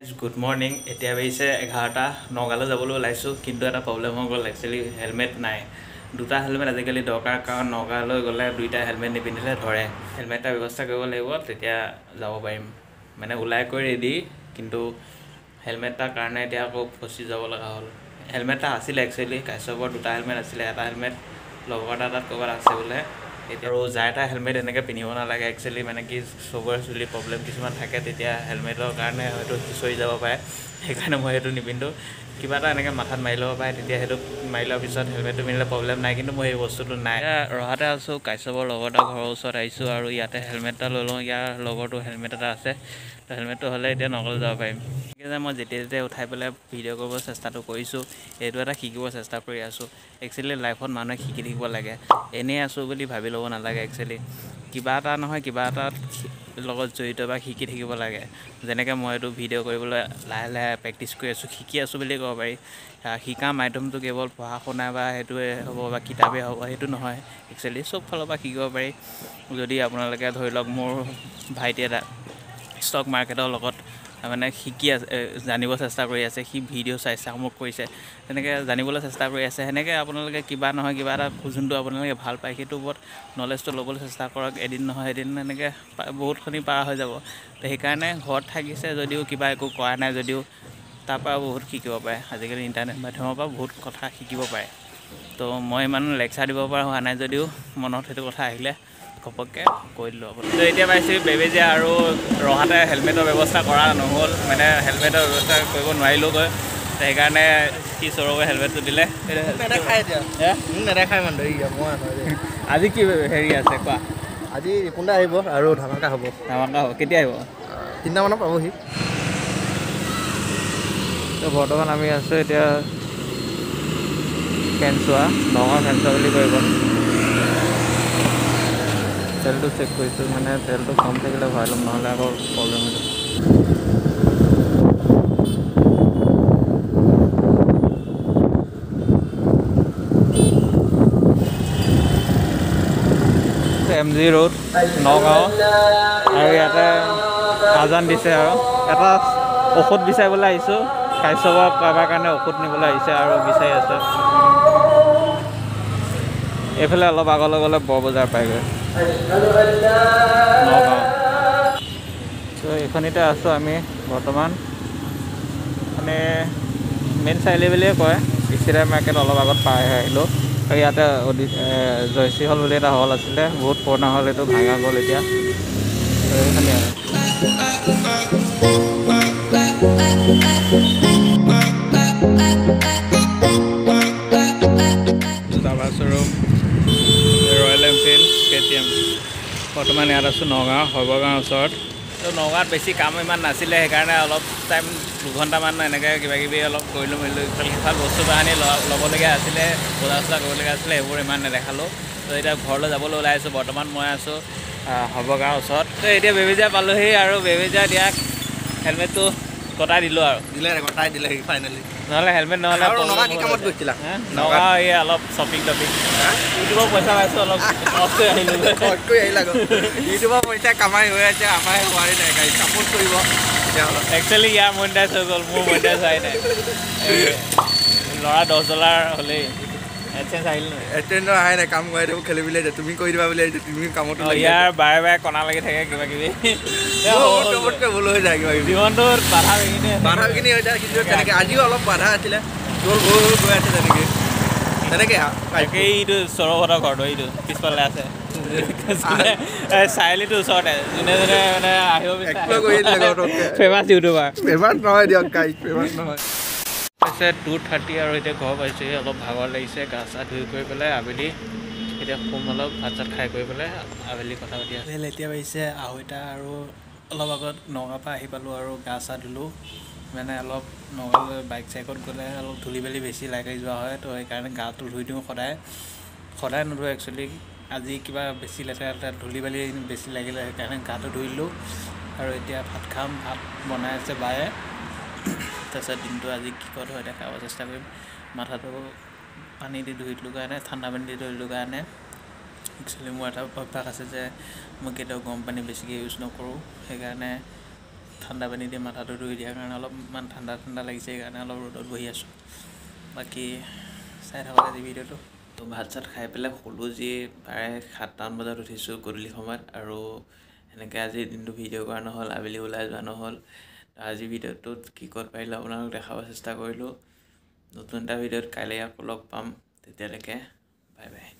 Good morning এতিয়া বাজিছে এঘাৰটা নগাঁৱলৈ যাবলৈ ওলাইছোঁ কিন্তু এটা প্ৰব্লেম হৈ গ'ল একচুৱেলি হেলমেট নাই। দুটা হেলমেট আজিকালি দৰকাৰ কাৰণ নগাঁৱলৈ গ'লে দুইটা হেলমেট নিপিন্ধিলে ধৰে। হেলমেট এটা ব্যৱস্থা কৰিব লাগিব তেতিয়া যাব পাৰিম। মানে ওলাই কৰি ৰেডি কিন্তু হেলমেট এটাৰ কাৰণে এতিয়া আকৌ ফচি যাব লগা হ'ল। হেলমেট এটা আছিলে একচুৱেলি কাশ্যপৰ দুটা হেলমেট আছিলে এটা হেলমেট লগৰ এটা তাত ক'ৰবাত আছে বোলে। আৰু যাৰ এটা হেলমেট এনেকৈ পিন্ধিব নালাগে একচুৱেলি মানে কি চবৰে চুলি প্ৰব্লেম কিছুমান থাকে তেতিয়া হেলমেটৰ কাৰণে হয়তো চুঁচৰি যাব পাৰে। সেইকাৰণে মই সেইটো নিপিন্ধোঁ। কিবা এটা এনেকৈ মাথাত মাৰি ল'ব পাৰে তেতিয়া সেইটো মাৰি লোৱাৰ পিছত হেলমেটটো পিন্ধিলে প্ৰব্লেম নাই কিন্তু মই সেই বস্তুটো নাই। ৰহাতে আছোঁ কাশ্যপৰ লগৰ এটা ঘৰৰ ওচৰত আহিছোঁ আৰু ইয়াতে হেলমেট এটা লৈ লওঁ ইয়াৰ লগৰটো হেলমেট এটা আছে তো হেলমেটটো হ'লে এতিয়া নগলে যাব পাৰিম। যে মই যেতিয়া যেতিয়া উঠাই পেলাই ভিডিঅ' কৰিব চেষ্টাটো কৰিছোঁ এইটো এটা শিকিব চেষ্টা কৰি আছোঁ। একচুৱেলি লাইফত মানুহে শিকি থাকিব লাগে। এনেই আছোঁ বুলি ভাবি ল'ব নালাগে একচুৱেলি কিবা এটা নহয় কিবা এটাত লগত জড়িত বা শিকি থাকিব লাগে। যেনেকৈ মই এইটো ভিডিঅ' কৰিবলৈ লাহে লাহে প্ৰেক্টিচ কৰি আছোঁ শিকি আছোঁ বুলিয়ে ক'ব পাৰি। শিকা মাধ্যমটো কেৱল পঢ়া শুনা বা সেইটোৱে হ'ব বা কিতাপেই হ'ব সেইটো নহয়। একচুৱেলি চব ফালৰ পৰা শিকিব পাৰি। যদি আপোনালোকে ধৰি লওক মোৰ ভাইটি এটা ষ্টক মাৰ্কেটৰ লগত মানে শিকি আছে জানিব চেষ্টা কৰি আছে সি ভিডিঅ' চাইছে মোক কৰিছে তেনেকৈ জানিবলৈ চেষ্টা কৰি আছে। সেনেকৈ আপোনালোকে কিবা নহয় কিবা এটা যোনটো আপোনালোকে ভাল পায় সেইটোৰ ওপৰত নলেজটো ল'বলৈ চেষ্টা কৰক এদিন নহয় এদিন এনেকৈ বহুতখিনি পাৰ হৈ যাব। তো সেইকাৰণে ঘৰত থাকিছে যদিও কিবা একো কৰা নাই যদিও তাৰপৰা বহুত শিকিব পাৰে। আজিকালি ইণ্টাৰনেট মাধ্যমৰ পৰা বহুত কথা শিকিব পাৰে। তো মই ইমান লেকচাৰ দিব পৰা হোৱা নাই যদিও মনত সেইটো কথা আহিলে। ঘপককৈ কৈ দিলোঁ। আপুনি তো এতিয়া পাইছোঁ বেবেজীয়া আৰু ৰহাতে হেলমেটৰ ব্যৱস্থা কৰা নহ'ল। মানে হেলমেটৰ ব্যৱস্থা কৰিব নোৱাৰিলোঁগৈ। সেইকাৰণে সি সৌৰভে হেলমেটটো দিলে। নেদেখাই মানে ধৰি আজি কি হেৰি আছে কোৱা? আজি ৰিপুন্দা আহিব আৰু ধামাকা হ'ব? ধামাকা হ'ব। কেতিয়া আহিব? তিনিটামানত পাবহি তো বৰ্তমান আমি আছোঁ এতিয়া ফেনচোৱা নগাঁও ফেনচোৱা বুলি কয় এইখন তেলটো চেক কৰিছোঁ মানে তেলটো কম থাকিলে ভৰাই ল'ম নহ'লে আকৌ প্ৰব্লেম হৈ যাব এম জি ৰোড নগাঁও আৰু ইয়াতে আজান দিছে আৰু। এটা ঔষধ বিচাৰিবলৈ আহিছোঁ। কাশ্যপৰ কাৰোবাৰ কাৰণে ঔষধ নিবলৈ আহিছে আৰু বিচাৰি আছে। এইফালে অলপ আগলৈ গ'লে বৰবজাৰ পাইগৈ। এইখনিতে আছোঁ আমি বৰ্তমান। মানে মেইন চাৰিআলি বুলিয়ে কয়। ইষ্টিৰাই মাৰ্কেট অলপ আগত হৈ আহিলোঁ। আৰু ইয়াতে জয়শ্ৰী হল বুলি এটা হল আছিলে। বহুত পুৰণা হল এইটো ভাঙা গ'ল এতিয়া। ত' এইখিনিয়ে আৰু এনফিল্ড কে টি এম বৰ্তমান ইয়াত আছোঁ নগাঁও সৰ্বগাঁৱৰ ওচৰত। তো নগাঁৱত বেছি কাম ইমান নাছিলে সেইকাৰণে অলপ টাইম দুঘণ্টামান এনেকৈ কিবা কিবি অলপ কৰিলোঁ মেলিলোঁ ইফাল সিফাল বস্তু বাহানি ল'বলগীয়া আছিলে বজাৰ চজাৰ কৰিবলগীয়া আছিলে সেইবোৰ ইমান নেদেখালোঁ। তো এতিয়া ঘৰলৈ যাবলৈ ওলাই আছোঁ বৰ্তমান মই আছোঁ সৰ্বগাঁৱৰ ওচৰত। তো এতিয়া বেবেজীয়া পালোহি আৰু বেবেজীয়া দিয়াক হেলমেটটো কটাই দিলোঁ আৰু। দিলে কটাই দিলেহি ফাইনেলি নহ'লে হেলমেট নহ'লে আৰু নগাঁও কি কামত। গৈছিলা? এই অলপ শ্বপিং টপিং ইউটিউবৰ পইচা পাইছোঁ অলপ কৰি আহিলোঁ। কৰি আহিলা গৈ ইউটিউবৰ পইচা কামাই হৈ আছে আমাৰ হোৱাই নাই গাড়ী ছাপোৰ্ট কৰিব। একচুৱেলি ইয়াৰ মনিটাইজ হৈ গ'ল মোৰ মনিটাইজ হোৱাই নাই। ল'ৰা দহ ডলাৰ হ'লেই। এডচেঞ্চ আহিল নাই কাম কৰাই দিব খেলি আছে তুমি কৰি দিবা বুলি তুমি কামত ইয়াৰ বাৰে বাৰে কণা লাগি থাকে কিবা কিবি। ভুল হৈ যায় কিবা কিবি জীৱনটোত বাধা বিঘিনি বাধাখিনি হৈ যায় কিন্তু তেনেকৈ আজিও অলপ বাধা আছিলে গ'ল গৈ গৈ আছে তেনেকৈ। তেনেকৈ এইটো সৌৰভহঁতৰ ঘৰটো এইটো পিছফালে আছে। চাৰিআলিটোৰ ওচৰতে যোনে যোনে মানে আহিব। ফেমাছ ইউটিউবাৰ ফেমাছ নহয় দিয়ক ফেমাছ নহয়। আছে টু থাৰ্টি আৰু এতিয়া ঘৰ পাইছোঁহি অলপ ভাগৰ লাগিছে গা চা ধুই কৰি পেলাই আবেলি এতিয়া শুম অলপ ভাত চাত খাই কৰি পেলাই আবেলি কথা পাতি আছে। এতিয়া বাজিছে আঢ়ৈটা আৰু অলপ আগত নগাঁৱৰ পৰা আহি পালোঁ আৰু গা চা ধুলোঁ। মানে অলপ নগাঁৱলৈ বাইক চাইকত গ'লে অলপ ধূলি বালি বেছি লাগি যোৱা হয় তো সেইকাৰণে গাটো ধুই দিওঁ সদায়। সদায় নোধোঁ একচুৱেলি আজি কিবা বেছি লেতেৰা লেতেৰা ধূলি বালি বেছি লাগিলে সেইকাৰণে গাটো ধুই দিলোঁ। আৰু এতিয়া ভাত খাম ভাত বনাই আছে বায়ে। তাৰপিছত দিনটো আজি কি ক'ত হয় দেখাব চেষ্টা কৰিম। মাথাটো পানী দি ধুই দিলোঁ কাৰণে ঠাণ্ডা পানী দি ধুই দিলোঁ কাৰণে। একচুৱেলি মোৰ এটা অভ্যাস আছে যে মই কেতিয়াও গৰম পানী বেছিকৈ ইউজ নকৰোঁ। সেইকাৰণে ঠাণ্ডা পানী দি মাথাটো ধুই দিয়াৰ কাৰণে অলপমান ঠাণ্ডা ঠাণ্ডা লাগিছে সেইকাৰণে অলপ ৰ'দত বহি আছোঁ। বাকী চাই থাকক আজি ভিডিঅ'টো। তো ভাত চাত খাই পেলাই শুলোঁ যি প্ৰায় সাতটামান বজাত উঠিছোঁ গধূলি সময়ত আৰু সেনেকৈ আজি দিনটো ভিডিঅ' কৰা নহ'ল আবেলি ওলাই যোৱা নহ'ল। আজি ভিডিঅ'টোত কি ক'ত পাৰিলোঁ আপোনালোক দেখাব চেষ্টা কৰিলোঁ। নতুন এটা ভিডিঅ'ত কাইলৈ আকৌ লগ পাম তেতিয়ালৈকে বাই বাই।